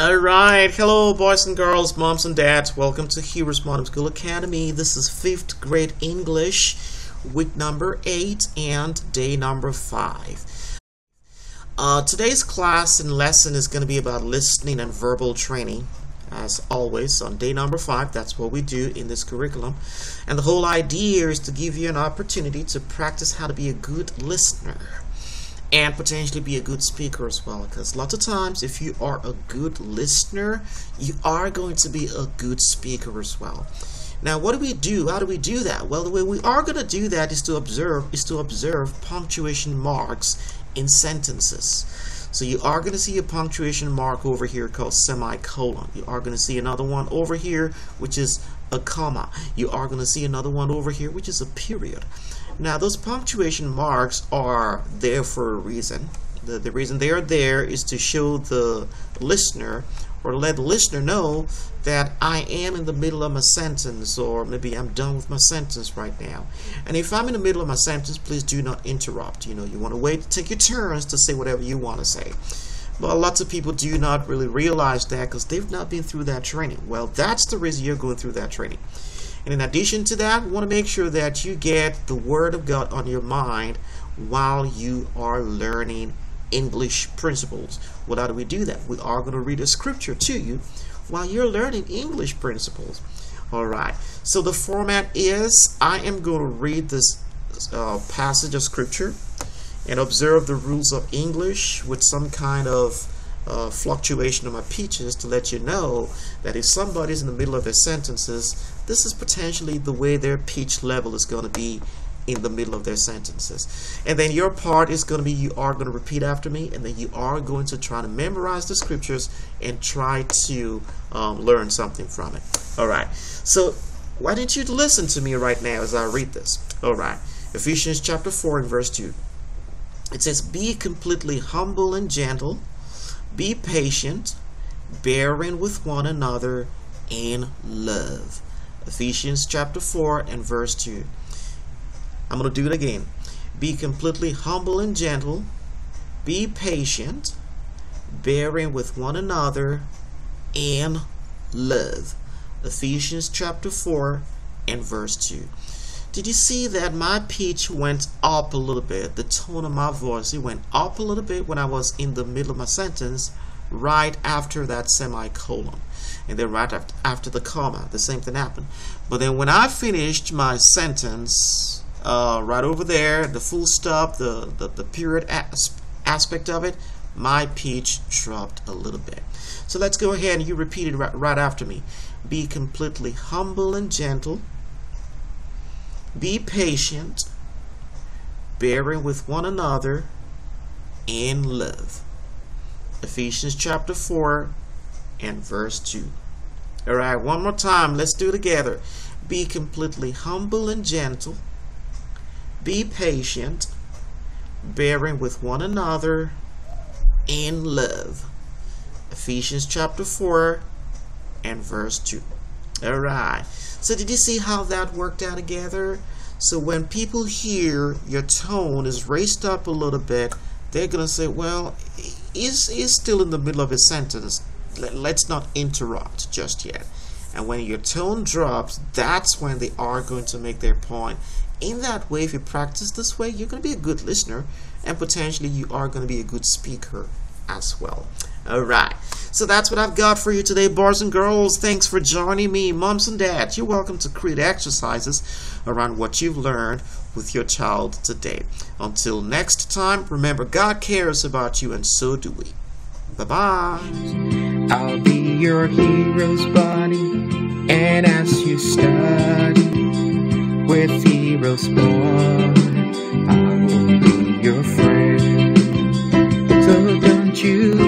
Alright, hello boys and girls, moms and dads. Welcome to HeroesMart Homeschool Academy. This is 5th grade English, week number 8 and day number 5. Uh, today's class and lesson is going to be about listening and verbal training. As always, on day number 5, that's what we do in this curriculum. And the whole idea is to give you an opportunity to practice how to be a good listener and potentially be a good speaker as well because lots of times if you are a good listener you are going to be a good speaker as well. Now what do we do? How do we do that? Well the way we are going to do that is to observe is to observe punctuation marks in sentences. So you are going to see a punctuation mark over here called semicolon. You are going to see another one over here which is a comma. You are going to see another one over here which is a period now those punctuation marks are there for a reason. The, the reason they are there is to show the listener or let the listener know that I am in the middle of my sentence or maybe I'm done with my sentence right now. And if I'm in the middle of my sentence, please do not interrupt. You know, you want to wait, take your turns to say whatever you want to say. But lots of people do not really realize that because they've not been through that training. Well, that's the reason you're going through that training. And in addition to that, we want to make sure that you get the Word of God on your mind while you are learning English principles. Well, how do we do that? We are going to read a scripture to you while you're learning English principles. All right. So the format is I am going to read this uh, passage of scripture and observe the rules of English with some kind of uh, fluctuation of my peaches to let you know that if somebody's in the middle of their sentences, this is potentially the way their pitch level is going to be in the middle of their sentences. And then your part is going to be you are going to repeat after me, and then you are going to try to memorize the scriptures and try to um, learn something from it. All right. So why don't you listen to me right now as I read this? All right. Ephesians chapter 4 and verse 2. It says, Be completely humble and gentle be patient, bearing with one another in love. Ephesians chapter 4 and verse 2. I'm going to do it again. Be completely humble and gentle. Be patient, bearing with one another in love. Ephesians chapter 4 and verse 2. Did you see that my pitch went up a little bit? The tone of my voice, it went up a little bit when I was in the middle of my sentence, right after that semicolon. And then right after, the comma, the same thing happened. But then when I finished my sentence, uh, right over there, the full stop, the, the, the period as aspect of it, my pitch dropped a little bit. So let's go ahead and you repeat it right, right after me. Be completely humble and gentle be patient, bearing with one another in love. Ephesians chapter 4 and verse 2. All right, one more time. Let's do it together. Be completely humble and gentle. Be patient, bearing with one another in love. Ephesians chapter 4 and verse 2. All right. So did you see how that worked out together? So when people hear your tone is raised up a little bit, they're going to say, well, is is still in the middle of a sentence. Let's not interrupt just yet. And when your tone drops, that's when they are going to make their point. In that way, if you practice this way, you're going to be a good listener and potentially you are going to be a good speaker as well. All right. So that's what I've got for you today, boys and girls. Thanks for joining me, moms and dads. You're welcome to create exercises around what you've learned with your child today. Until next time, remember God cares about you, and so do we. Bye bye. I'll be your hero's buddy, and as you study with Heroes Boy you.